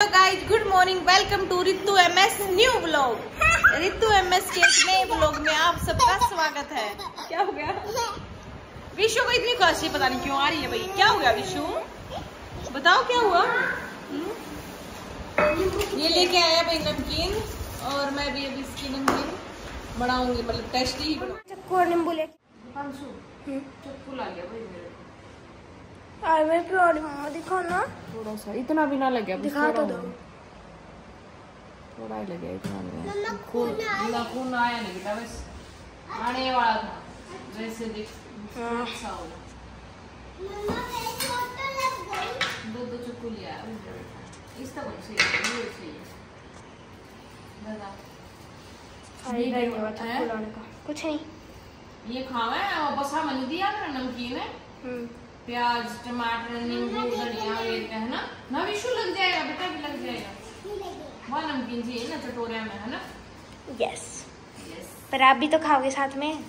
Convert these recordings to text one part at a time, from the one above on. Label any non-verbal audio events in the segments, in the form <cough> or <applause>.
Guys good morning welcome to Ritu M S new blog Ritu M S के नए blog में आप सबका स्वागत है। क्या हो गया? विशु को इतनी खुशी पता नहीं क्यों आ रही है भाई। क्या हो गया विशु? बताओ क्या हुआ? हम्म? ये लेके आया भाई नमकीन और मैं भी अभी इसकी नमकीन बनाऊँगी। मतलब टेस्टी ही चक्कू और नींबू ले चक्कू। ला गया भाई मेरे। और मेरे प्यारी दिखाओ ना थोड़ा सा इतना भी ना लगे दिखा तो दो थोड़ा ही लगे इतना लगे खून ना खून आया नहीं बेटा बस। आने वाला था। वैसे देख हाँ। अच्छा हो दो दो चक्कू लिया है इस तरह से ये चाहिए। दादा अरे धन्यवाद है? चक्कू कुछ नहीं। ये खावा है और बस हमने दिया ना नमकीन है? हम्म। प्याज टमाटर नींबू धनिया ये है ना? ना विशु लग जाएगा बेटा भी लग जाएगा। वहाँ नमकीन चाहिए ना चटोरे में है ना? यस यस पर आप भी तो खाओगे साथ में?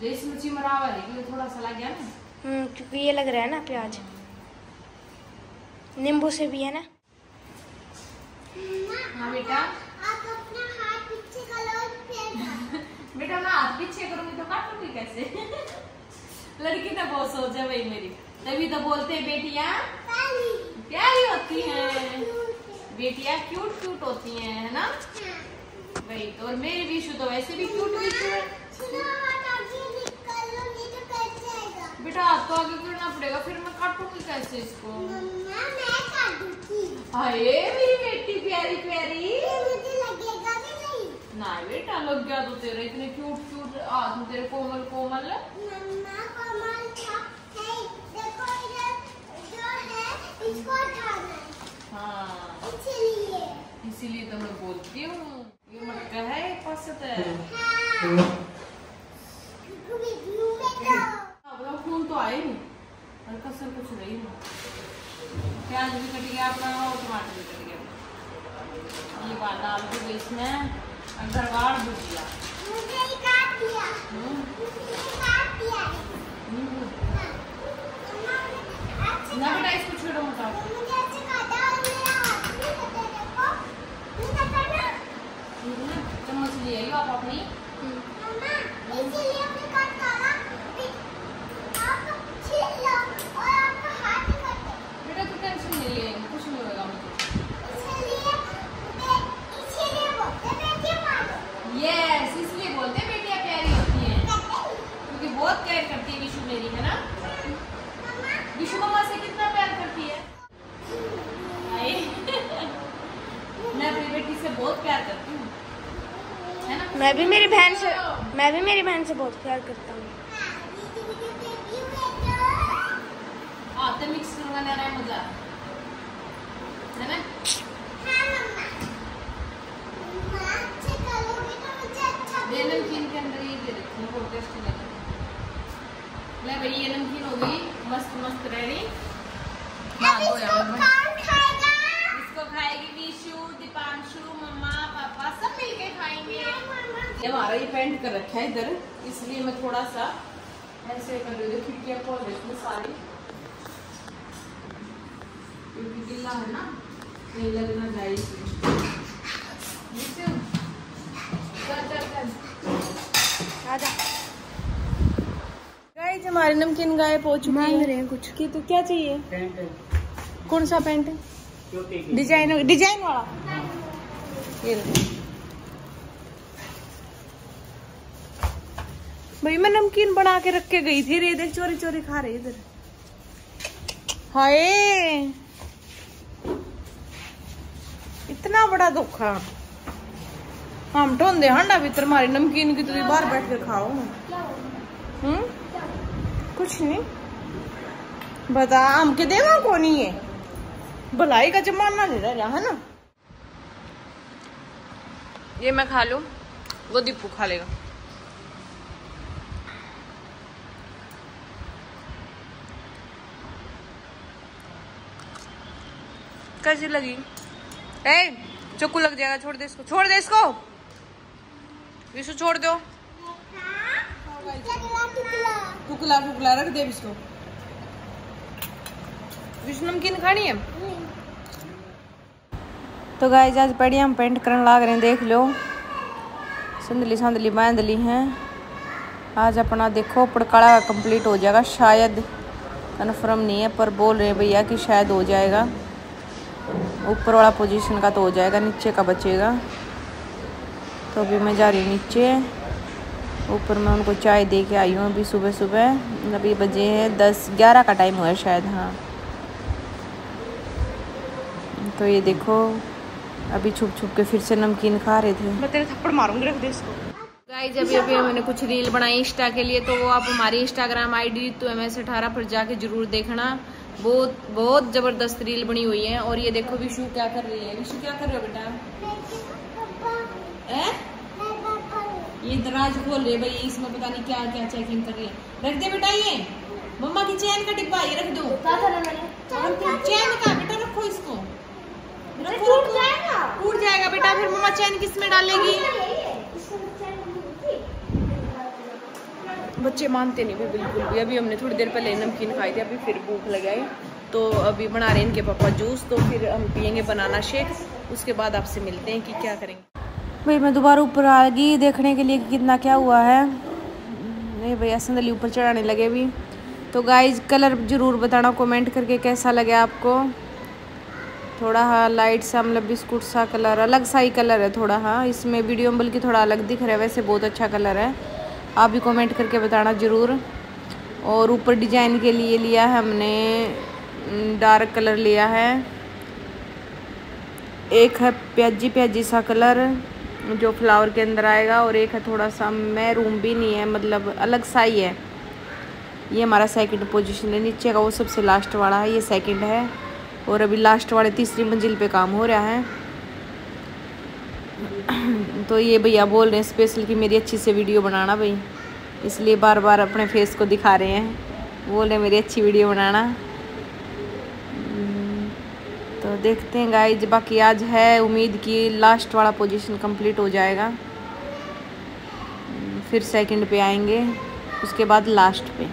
देसी मिर्ची है क्योंकि थोड़ा सा लग गया ना? हम्म क्योंकि ये लग रहा है ना प्याज। नींबू से भी है ना? हाँ बेटा। <laughs> बेटा मैं हाथ पीछे करूँगी तो काटूँगी कैसे? <laughs> लड़की तो बहुत सोच है भाई मेरी। तभी तो बोलते हैं बेटियाँ प्यारी होती हैं। बेटिया क्यूट क्यूट होती हैं है ना? वही तो और मेरी विशु तो वैसे भी क्यूट विशु है। बेटा हाथ तो आगे करना पड़ेगा फिर मैं काटूँगी कैसे इसको? हाय मेरी बेटी प्यारी प्यारी। ना बेटा लग गया तो तेरे इतने क्यूट क्यूट हाथ तेरे कोमल कोमल इसीलिए तो मैं बोलती हूँ। ये मटका है तो आए नहीं। कसर कुछ नहीं प्याज भी कट गया, अपना और टमाटर भी कट गया। ये ना बेटा इसको छोड़ो चम्मच ले आइयो आप अपनी बेटा तू टेंशन नहीं ले कुछ नहीं होगा मुझे यस इसलिए बोलते हैं बेटियाँ प्यारी होती हैं क्योंकि बहुत प्यार करती है विशु मेरी है ना विशु मम्मा से कितना प्यार करती है हाय। मैं अपनी बेटी से बहुत प्यार करती हूँ है ना मैं भी मेरी बहन से, मैं भी मेरी बहन से बहुत प्यार करता हूँ। मिक्स करवाना है मज़ा। है ना ये नमकीन के अंदर ये दे रखी है बहुत टेस्टी लग रही है ले भाई ये नमकीन हो गई मस्त मस्त रेडी इसको खाएगी विशु दीपांशु मम्मा पापा सब मिलके खाएँगे ये हमारा ये पेंट कर रखा है इधर इसलिए मैं थोड़ा सा ऐसे कर रही हूँ। खिड़कियाँ खोल रही हूँ सारी। क्योंकि गिल्ला है ना नहीं लगना गाइस हमारे नमकीन गायब हो चुकी मांग रहे हैं कुछ। कि तो क्या चाहिए? कौन सा पेंट है? डिज़ाइन डिज़ाइन वाला। ये भाई, मैं नमकीन बना के रख के गई थी रे देख चोरी चोरी खा रही, इधर। हाय। इतना बड़ा धोखा हम ढोंदे हंडा भीतर मारी, नमकीन की तुम बाहर बैठ के खाओ। हम्म? कुछ नहीं। बता हम के देवा को नहीं है? भलाई का जमाना रह रहा है ना? ये मैं खा लूँ, वो दीपू खा लेगा। कैसी लगी। ए, चक्कू लग जाएगा, छोड़ दे इसको, छोड़ दे इसको। विशु छोड़ दो। टुकला टुकला रख दे इसको। विष्णु नमकीन खानी है? तो गाय आज बढ़िया हम पेंट करने लाग रहे हैं, देख लो। संदली संदली, बांधली हैं। आज अपना देखो पड़काड़ा कंप्लीट हो जाएगा, शायद कन्फर्म नहीं है, पर बोल रहे हैं भैया कि शायद हो जाएगा। ऊपर वाला पोजीशन का तो हो जाएगा नीचे का बचेगा। तो अभी मैं जा रही हूँ नीचे। ऊपर मैं उनको चाय दे के आई हूँ अभी सुबह सुबह अभी बजे हैं दस ग्यारह का टाइम हुआ है शायद हाँ। तो ये देखो अभी छुप छुप के फिर से नमकीन खा रहे थे। मैं तेरे थप्पड़ मारूँगी रख दे इसको। गाइज़ अभी अभी मैंने कुछ रील बनाई इंस्टा के लिए तो वो आप हमारी इंस्टाग्राम आई डी तो एम एस अठारह पर जाके ज़रूर देखना। बहुत बहुत ज़बरदस्त रील बनी हुई है और ये देखो विशु क्या कर रही है। विशु क्या कर रहे हो बेटा? ये दराज खोल रही भाई इसमें पता नहीं क्या क्या चेकिंग कर रही है। रख दे बेटा ये। मम्मा की चैन का डिब्बा ये रख दो। चैन का बेटा रखो इसको। टूट जाएगा। टूट जाएगा बेटा फिर मम्मा चैन किसमें डालेगी? बच्चे मानते नहीं भी बिल्कुल भी। अभी हमने थोड़ी देर पहले नमकीन खाई थी, अभी फिर भूख लगाई तो अभी बना रहे हैं इनके पापा जूस तो फिर हम पियेंगे बनाना शेक। उसके बाद आपसे मिलते हैं कि क्या करेंगे। भाई, मैं दोबारा ऊपर आ गई देखने के लिए कितना क्या हुआ है। नहीं भैया संदली ऊपर चढ़ाने लगे भी। तो गाइज़ कलर ज़रूर बताना कमेंट करके कैसा लगे आपको। थोड़ा हाँ लाइट सा मतलब बिस्कुट सा कलर अलग सा ही कलर है थोड़ा हाँ इसमें वीडियो में बल्कि थोड़ा अलग दिख रहा है, वैसे बहुत अच्छा कलर है। आप भी कमेंट करके बताना ज़रूर। और ऊपर डिज़ाइन के लिए लिया है हमने डार्क कलर लिया है। एक है प्याजी प्याजी सा कलर जो फ्लावर के अंदर आएगा और एक है थोड़ा सा मैरूम भी नहीं है मतलब अलग सा ही है। ये हमारा सेकंड पोजीशन है, नीचे का वो सबसे लास्ट वाला है, ये सेकंड है। और अभी लास्ट वाले तीसरी मंजिल पे काम हो रहा है। तो ये भैया बोल रहे हैं स्पेशल कि मेरी अच्छी से वीडियो बनाना भाई। इसलिए बार बार अपने फेस को दिखा रहे हैं। बोल रहे हैं, मेरी अच्छी वीडियो बनाना। तो देखते हैं गाइज़ बाकी आज है उम्मीद कि लास्ट वाला पोजीशन कंप्लीट हो जाएगा। फिर सेकंड पे आएँगे, उसके बाद लास्ट पे।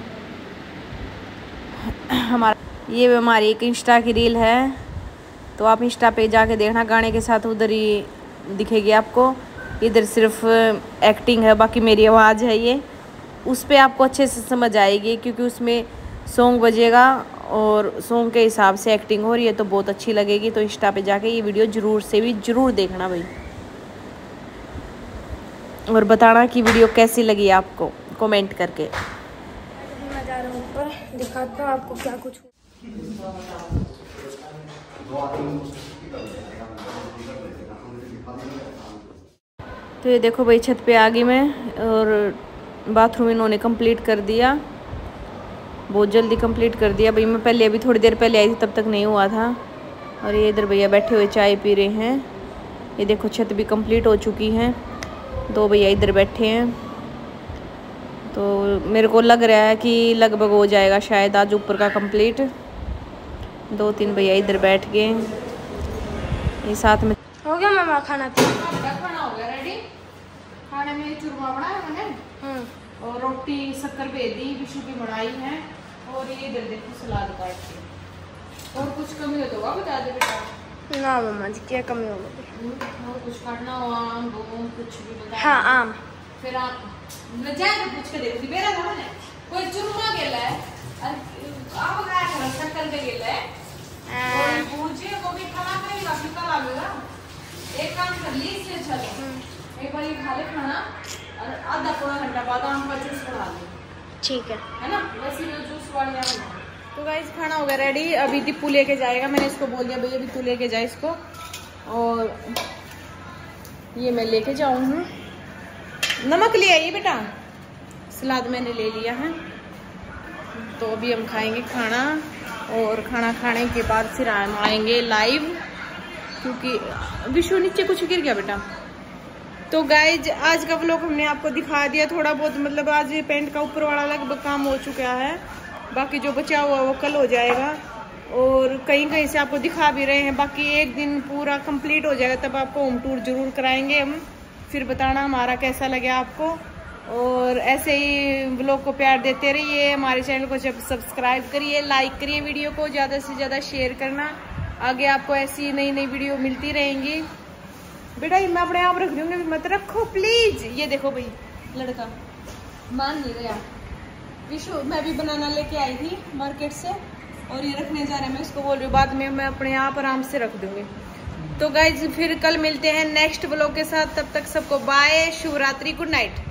हमारा ये हमारी एक इंस्टा की रील है। तो आप इंस्टा पे जाके देखना, गाने के साथ उधर ही दिखेगी आपको। इधर सिर्फ़ एक्टिंग है, बाकी मेरी आवाज़ है ये। उस पर आपको अच्छे से समझ आएगी क्योंकि उसमें सॉन्ग बजेगा और सॉन्ग के हिसाब से एक्टिंग हो रही है तो बहुत अच्छी लगेगी। तो इंस्टा पे जाके ये वीडियो ज़रूर से भी ज़रूर देखना भाई। और बताना कि वीडियो कैसी लगी आपको कमेंट करके। मैं जा रहा हूँ ऊपर दिखाता हूँ आपको क्या कुछ। तो ये देखो भाई, छत पे आ गई मैं और बाथरूम इन्होंने कंप्लीट कर दिया। बहुत जल्दी कंप्लीट कर दिया। भाई, मैं पहले अभी थोड़ी देर पहले आई थी, तब तक नहीं हुआ था। और ये इधर भैया बैठे हुए चाय पी रहे हैं। ये देखो, छत भी कंप्लीट हो चुकी है। दो भैया इधर बैठे हैं। तो मेरे को लग रहा है कि लगभग हो जाएगा शायद आज ऊपर का कंप्लीट दो तीन भैया इधर बैठ गए। ये साथ में हो गया मामा खाना तो खाना हो गया रेडी खाने में चूरमा बनाया मैंने और रोटी शक्कर भेज दी विशु की बनाई है और ये इधर देखो सलाद काट के और कुछ कमी हो तो वह बता दे बेटा ना मामा जी क्या कमी हो और कुछ काटना हो आम बूम कुछ भी बता हाँ आम फिर आप जाए तो पूछ के देखो मेरा था ना कोई चूरमा गेला है आप क्या करो शक्कर के गेला है और पूछे वो भी खाना खाएगा फिर कल आवेगा एक काम कर ली इससे चलो एक बार ये खा ले खाना और आधा पौना घंटा बाद आम का जूस बना ले। ठीक है। है ना? वैसे भी जूस वाली आम तो गाइस खाना हो गया रेडी अभी दीपू लेके जाएगा मैंने इसको बोल दिया भैया अभी तू लेके जाए इसको। और ये मैं लेके जाऊँ नमक ले आइए बेटा। सलाद मैंने ले लिया है। तो अभी हम खाएँगे खाना और खाना खाने के बाद फिर हम आएँगे लाइव क्योंकि विशु नीचे कुछ गिर गया बेटा। तो गाइज़ आज का व्लॉग हमने आपको दिखा दिया थोड़ा बहुत मतलब आज ये पेंट का ऊपर वाला लगभग काम हो चुका है। बाकी जो बचा हुआ वो कल हो जाएगा। और कहीं कहीं से आपको दिखा भी रहे हैं, बाकी एक दिन पूरा कंप्लीट हो जाएगा, तब आपको होम टूर ज़रूर कराएँगे हम। फिर बताना हमारा कैसा लगे आपको। और ऐसे ही ब्लॉग को प्यार देते रहिए, हमारे चैनल को जब सब्सक्राइब करिए लाइक करिए वीडियो को, ज़्यादा से ज़्यादा शेयर करना। आगे आपको ऐसी नई नई वीडियो मिलती रहेंगी। बेटा मैं अपने आप रख दूँगी मत रखो प्लीज़ ये देखो भाई, लड़का। मान नहीं रहा। विशु, मैं भी बनाना लेके आई थी मार्केट से, और ये रखने जा रहे हैं। मैं इसको बोल रही हूँ, बाद में मैं अपने आप आराम से रख दूँगी। तो गाइज़ फिर कल मिलते हैं नेक्स्ट ब्लॉग के साथ। तब तक सबको बाय शिवरात्रि गुड नाइट